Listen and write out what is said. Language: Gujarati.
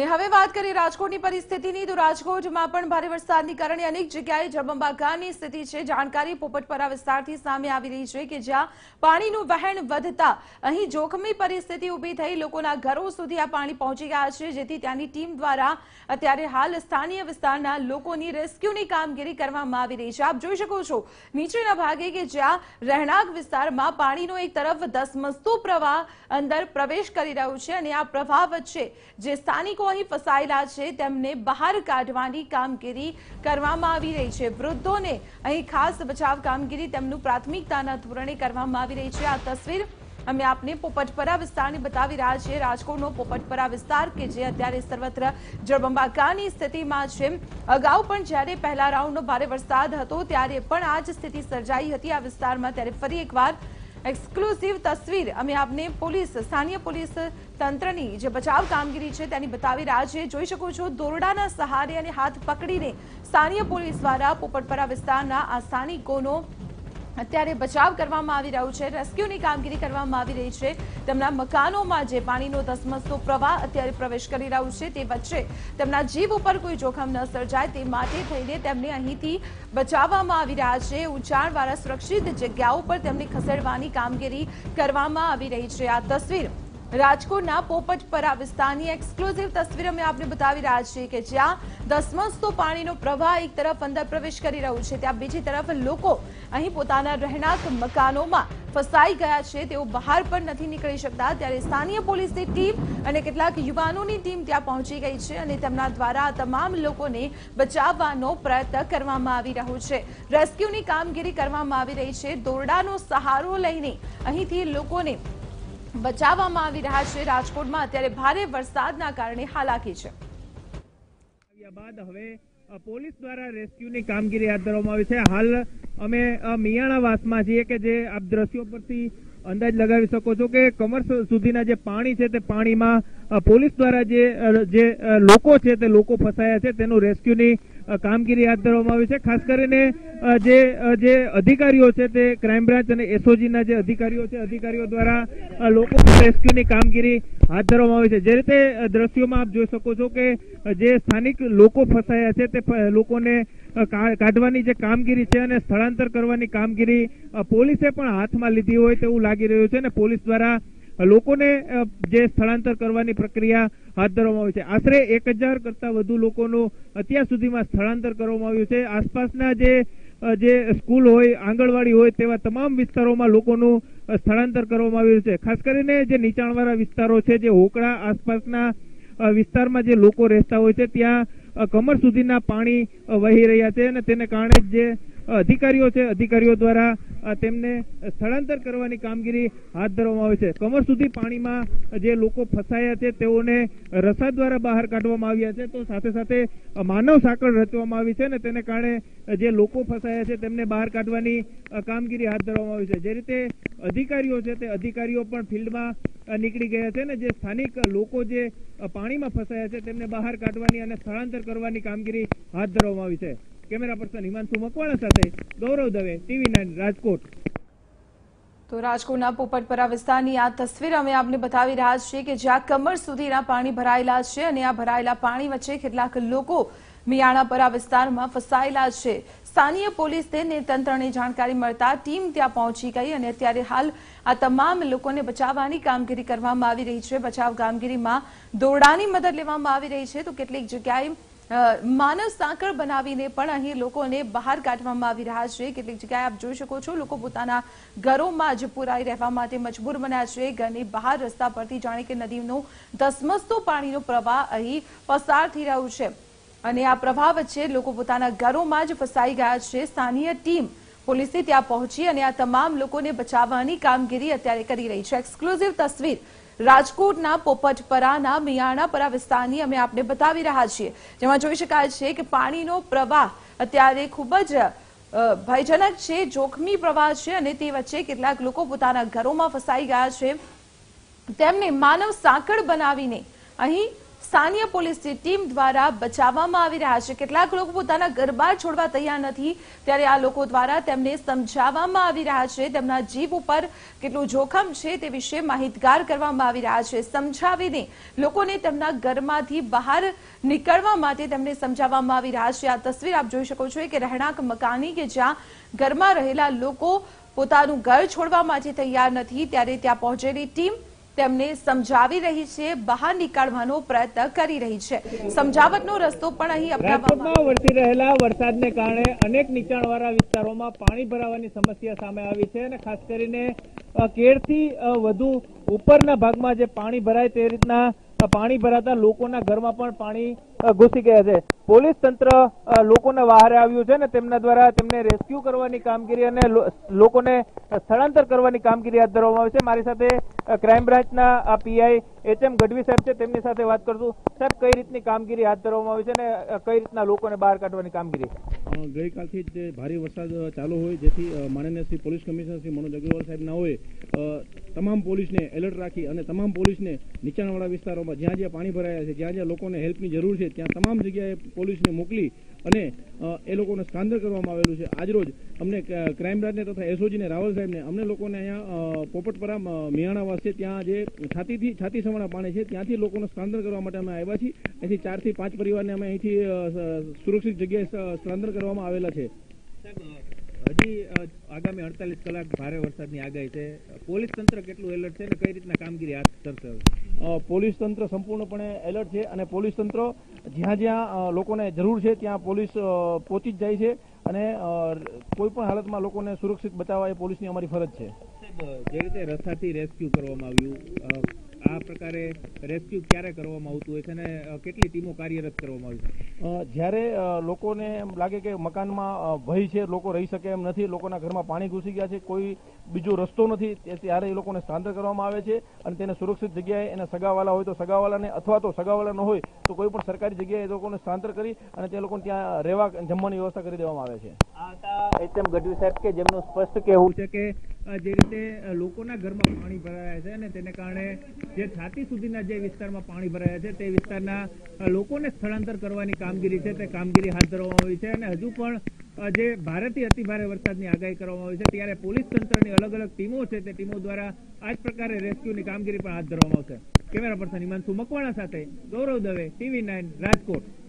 અને હવે વાત કરીએ રાજકોટની પરિસ્થિતિની, તો રાજકોટમાં પણ ભારે વરસાદને કારણે અનેક જગ્યાએ જળબંબાકારની સ્થિતિ છે. જાણકારી પોપટપરા વિસ્તારથી સામે આવી રહી છે કે જ્યાં પાણીનું વહેણ વધતા અહીં જોખમી પરિસ્થિતિ ઊભી થઈ. લોકોના ઘરો સુધી આ પાણી પહોંચી ગયા છે, જેથી ત્યાંની ટીમ દ્વારા અત્યારે હાલ સ્થાનીય વિસ્તારના લોકોની રેસ્ક્યુની કામગીરી કરવામાં આવી રહી છે. આપ જોઈ શકો છો, નીચેના ભાગે કે જ્યાં રહેણાંક વિસ્તારમાં પાણીનો એક તરફ ધસમસતો પ્રવાહ અંદર પ્રવેશ કરી રહ્યો છે અને આ પ્રવાહ વચ્ચે જે સ્થાનિકો અહીં ફસાયેલા છે. તેમને બહાર કાઢવાની કામગીરી કરવામાં આવી રહી છે. વૃદ્ધોને અહીં ખાસ બચાવ કામગીરી તેમનું પ્રાથમિકતાના ધોરણે કરવામાં આવી રહી છે. આ તસવીર અમે આપને પોપટપરા વિસ્તારની બતાવી રહ્યા છીએ. રાજકોટનો પોપટપરા વિસ્તાર કે જે અત્યારે સર્વત્ર જળબંબાકારની સ્થિતિમાં છે. અગાઉ પણ જ્યારે પહેલા રાઉન્ડનો ભારે વરસાદ હતો, ત્યારે પણ આ જ સ્થિતિ સર્જાઈ હતી. આ વિસ્તારમાં ત્યારે ફરી એકવાર એક્સક્લુઝિવ તસવીર અમે આપને પોલીસ, સ્થાનીય પોલીસ તંત્રની જે બચાવ કામગીરી છે તેની બતાવી રહ્યા છે જોઈ શકો છો, દોરડાના સહારે અને હાથ પકડીને સ્થાનીય પોલીસ દ્વારા પોપટપરા વિસ્તારના આ સ્થાનિકોનો અત્યારે બચાવ કરવામાં આવી રહ્યો છે, રેસ્ક્યુની કામગીરી કરવામાં આવી રહી છે. તેમના મકાનોમાં જે પાણીનો ધસમસતો પ્રવાહ અત્યારે પ્રવેશ કરી રહ્યું છે, તે વચ્ચે તેમના જીવ ઉપર કોઈ જોખમ ન સર્જાય તે માટે થઈને તેમને અહીંથી બચાવવામાં આવી રહ્યા છે. ઊંચાણવાળા સુરક્ષિત જગ્યાઓ પર તેમને ખસેડવાની કામગીરી કરવામાં આવી રહી છે. આ તસવીર રાજકોટના પોપટપરા વિસ્તારની એક્સક્લુઝિવ તસવીર અમે આપને બતાવી રહ્યા છીએ કે જ્યાં ધસમસતો પાણીનો પ્રવાહ એક તરફ અંદર પ્રવેશ કરી રહ્યું છે, ત્યાં બીજી તરફ લોકો અહીં પોતાના રહેણાંક મકાનોમાં ફસાઈ ગયા છે, તેઓ બહાર પણ નથી નીકળી શકતા. ત્યારે સ્થાનીય પોલીસની ટીમ અને કેટલાક યુવાનોની ટીમ ત્યાં પહોંચી ગઈ છે અને તેમના દ્વારા તમામ લોકોને બચાવવાનો પ્રયત્ન કરવામાં આવી રહ્યો છે. રેસ્ક્યુની કામગીરી કરવામાં આવી રહી છે. દોરડાનો સહારો લઈને અહીંથી લોકોને બચાવવામાં આવી રહ્યા છે. રાજકોટમાં અત્યારે ભારે વરસાદના કારણે હાલાકી છે. પોલીસ દ્વારા રેસ્ક્યુની કામગીરી હાથ ધરવામાં આવી છે. હાલ અમે મિયાણાવાસમાં મિયાણા છીએ કે જે આપ દ્રશ્યો પરથી અંદાજ લગાવી શકો છો કે કમર સુધીના જે પાણી છે તે પાણીમાં પોલીસ દ્વારા જે જે લોકો છે તે લોકો ફસાયા છે. તેનું રેસ્ક્યુની કામગીરી હાથ ધરવામાં આવી છે. ખાસ કરીને જે જે અધિકારીઓ છે તે ક્રાઇમ બ્રાન્ચ અને એસઓજીના જે અધિકારીઓ છે, અધિકારીઓ દ્વારા લોકો રેસ્ક્યુની કામગીરી હાથ ધરવામાં આવી છે. જે રીતે દ્રશ્યોમાં આપ જોઈ શકો છો કે જે સ્થાનિક લોકો ફસાયા છે તે લોકોને કાઢવાની જે કામગીરી છે અને સ્થળાંતર કરવાની કામગીરી પોલીસે પણ હાથમાં લીધી હોય તેવું લાગી રહ્યું છે અને પોલીસ દ્વારા લોકોને જે સ્થળાંતર કરવાની પ્રક્રિયા હાથ ધરવામાં આવી છે. આશરે એક હજાર કરતા વધુ લોકોનું અત્યાર સુધીમાં સ્થળાંતર કરવામાં આવ્યું છે. આસપાસના જે જે સ્કૂલ હોય, આંગણવાડી હોય, તેવા તમામ વિસ્તારોમાં લોકોનું સ્થળાંતર કરવામાં આવ્યું છે. ખાસ કરીને જે નીચાણવાળા વિસ્તારો છે, જે હોકળા આસપાસના વિસ્તારમાં જે લોકો રહેતા હોય છે, ત્યાં કમર સુધીના પાણી વહી રહ્યા છે અને તેને કારણે જ અધિકારીઓ છે, અધિકારીઓ દ્વારા તેમને સ્થળાંતર કરવાની કામગીરી હાથ ધરવામાં આવે છે. કમર સુધી પાણીમાં જે લોકો ફસાયા છે, તેઓને રસા દ્વારા બહાર કાઢવામાં આવ્યા છે. તો સાથે સાથે માનવ સાંકળ રચવામાં આવી છે અને તેને કારણે જે લોકો ફસાયા છે, તેમને બહાર કાઢવાની કામગીરી હાથ ધરવામાં આવી છે. જે રીતે અધિકારીઓ છે, તે અધિકારીઓ પણ ફિલ્ડમાં નીકળી ગયા છે અને જે સ્થાનિક લોકો જે પાણીમાં ફસાયા છે, તેમને બહાર કાઢવાની અને સ્થળાંતર કરવાની કામગીરી હાથ ધરવામાં આવી છે. કેમેરા પર્સન હિમાંશુ મકવાણા સાથે ગૌરવ દવે, ટીવી નાઇન રાજકોટ. તો રાજકોટના પોપટપરા વિસ્તારની આ તસવીર અમે આપને બતાવી રહ્યા છીએ કે જ્યાં કમર સુધીના પાણી ભરાયેલા છે અને આ ભરાયેલા પાણી વચ્ચે કેટલાક લોકો મિયાણાપરા વિસ્તારમાં ફસાયેલા છે. સ્થાનીય પોલીસને તંત્રને જાણકારી મળતા ટીમ ત્યાં પહોંચી ગઈ અને અત્યારે હાલ આ તમામ લોકોને બચાવવાની કામગીરી કરવામાં આવી રહી છે. બચાવ કામગીરીમાં દોરડાની મદદ લેવામાં આવી રહી છે. તો કેટલીક જગ્યાએ માનવ સાંકળ બનાવીને પણ અહીં લોકોને બહાર કાઢવામાં આવી રહ્યા છે. કેટલીક જગ્યાએ આપ જોઈ શકો છો, લોકો પોતાના ઘરોમાં જ પુરાઈ રહેવા માટે મજબૂર બન્યા છે. ઘરની બહાર રસ્તા પરથી જાણે કે નદીનો ધસમસતો પાણીનો પ્રવાહ અહીં પસાર થઈ રહ્યું છે. અને આ પ્રવાહ વચ્ચે લોકો પોતાના ઘરોમાં જ ફસાઈ ગયા છે. સ્થાનીય ટીમ પોલીસે ત્યાં પહોંચી અને આ તમામ લોકોને બચાવવાની કામગીરી અત્યારે કરી રહી છે. એક્સક્લુઝિવ તસવીર રાજકોટના પોપટપરાના મિયાણાપરા વિસ્તારની અમે આપને બતાવી રહ્યા છીએ. જેમાં જોઈ શકાય છે કે પાણીનો પ્રવાહ અત્યારે ખૂબ જ ભયજનક છે, જોખમી પ્રવાહ છે અને તે વચ્ચે કેટલાક લોકો પોતાના ઘરોમાં ફસાઈ ગયા છે. તેમને માનવ સાંકળ બનાવીને અહીં સ્થાનિય પોલીસની ટીમ દ્વારા બચાવવામાં આવી રહ્યા છે. કેટલાક લોકો પોતાના ગરબા છોડવા તૈયાર નથી. ત્યારે આ લોકો દ્વારા તેમને સમજાવવામાં આવી રહ્યા છે. તેમના જીવ ઉપર કેટલું જોખમ છે તે વિશે માહિતગાર કરવામાં આવી રહ્યા છે. સમજાવીને લોકોને તેમના ઘરમાંથી બહાર નીકળવા માટે તેમને સમજાવવામાં આવી રહ્યા છે. આ તસવીર આપ જોઈ શકો છો કે રહેણાંક મકાની કે જ્યાં ઘરમાં રહેલા લોકો પોતાનું ઘર છોડવા માટે તૈયાર નથી, ત્યારે ત્યાં પહોંચેલી ટીમ તેમને સમજાવી રહી છે, બહાર નીકાળવાનો પ્રયત્ન કરી રહી છે. સમજાવટનો રસ્તો પણ અહીં અપનાવવામાં વરસી રહેલા વરસાદને કારણે અનેક નીચાણવાળા વિસ્તારોમાં પાણી ભરાવાની સમસ્યા સામે આવી છે અને ખાસ કરીને કેળથી વધુ ઉપરના ભાગમાં જે પાણી ભરાય તે રીતના પાણી ભરાતા લોકોના ઘરમાં પણ પાણી ઘૂસી ગયા છે. પોલીસ તંત્ર લોકોને બહાર આવ્યું છે ને તેમના દ્વારા તેમને રેસ્ક્યુ કરવાની કામગીરી અને લોકોને સ્થળાંતર કરવાની કામગીરી હાથ ધરવામાં આવી છે. મારી સાથે ક્રાઇમ બ્રાન્ચના પીઆઈ એચ એમ ગઢવી સાહેબ છે. તેમની સાથે વાત કરશું. સાહેબ, કઈ રીતની કામગીરી હાથ ધરવામાં આવી છે અને કઈ રીતના લોકોને બહાર કાઢવાની કામગીરી? ગઈકાલથી જ ભારે વરસાદ ચાલુ હોય, જેથી માનનીય શ્રી પોલીસ કમિશનર શ્રી મનોજ અગ્રવાલ સાહેબના હોય તમામ પોલીસને એલર્ટ રાખી અને તમામ પોલીસને નીચાણવાળા વિસ્તારોમાં જ્યાં જ્યાં પાણી ભરાયા છે, જ્યાં જ્યાં લોકોને હેલ્પની જરૂર છે ત્યાં તમામ જગ્યાએ પોલીસને મોકલી અને એ લોકોને સ્થાનાંતર કરવામાં આવેલું છે. આજરોજ અમને ક્રાઇમ બ્રાન્ચને તથા એસઓજીને રાવલ સાહેબને અમને લોકોને અહીંયા પોપટપરા મિયાણાવાસ છે ત્યાં જે છાતીથી છાતી સમાણા પાણી છે, ત્યાંથી લોકોને સ્થળાંતર કરવા માટે અમે આવ્યા છીએ. અહીંથી ચારથી પાંચ પરિવારને અમે અહીંથી સુરક્ષિત જગ્યાએ સ્થળાંતર કરવામાં આવેલા છે. હજી આગામી અડતાલીસ કલાક ભારે વરસાદની આગાહી છે. પોલીસ તંત્ર કેટલું એલર્ટ છે અને કઈ રીતના કામગીરી હાથ ધરશે પોલીસ તંત્ર સંપૂર્ણપણે એલર્ટ છે અને પોલીસ તંત્ર જ્યાં જ્યાં લોકોને જરૂર છે ત્યાં પોલીસ પહોંચી જ જાય છે અને કોઈપણ કોઈ પણ હાલતમાં લોકોને સુરક્ષિત બચાવવા એ પોલીસની અમારી ફરજ છે. જે રીતે રસ્તાથી રેસ્ક્યુ કરવામાં આવ્યું આ પ્રકારે રેસ્ક્યુ ક્યારે કરવામાં આવતું હોય છે અને કેટલી ટીમો કાર્યરત કરવામાં આવી છે? જ્યારે લોકોને એમ લાગે કે મકાનમાં ભય છે લોકો રહી શકે એમ નથી લોકોના ઘરમાં પાણી ઘૂસી ગયા છે કોઈ બીજો રસ્તો નથી ત્યારે એ લોકોને સ્થળાંતર કરવામાં આવે છે અને તેને સુરક્ષિત જગ્યાએ એના સગાવાલા હોય તો સગાવાલાને અથવા તો સગાવાલા ન હોય તો કોઈ પણ સરકારી જગ્યાએ એ લોકોને સ્થળાંતર કરી અને તે લોકોને ત્યાં રહેવા જમવાની વ્યવસ્થા કરી દેવામાં આવે છે. આ હતા ગઢવી સાહેબ કે જેમનું સ્પષ્ટ કહેવું છે કે જે રીતે લોકોના ઘરમાં પાણી ભરાયા છે અને તેને કારણે જે છાતી સુધીના જે વિસ્તારમાં પાણી ભરાયા છે, તે વિસ્તારના લોકોને સ્થળાંતર કરવાની કામગીરી છે, તે કામગીરી હાથ ધરવામાં આવી છે અને હજુ પણ જે ભારેથી અતિ ભારે વરસાદની આગાહી કરવામાં આવી છે, ત્યારે પોલીસ તંત્રની અલગ અલગ ટીમો છે, તે ટીમો દ્વારા આ જ પ્રકારે રેસ્ક્યુની કામગીરી પણ હાથ ધરવામાં આવશે. કેમેરા પર્સન હિમાંશુ મકવાણા સાથે ગૌરવ દવે, ટીવી નાઇન રાજકોટ.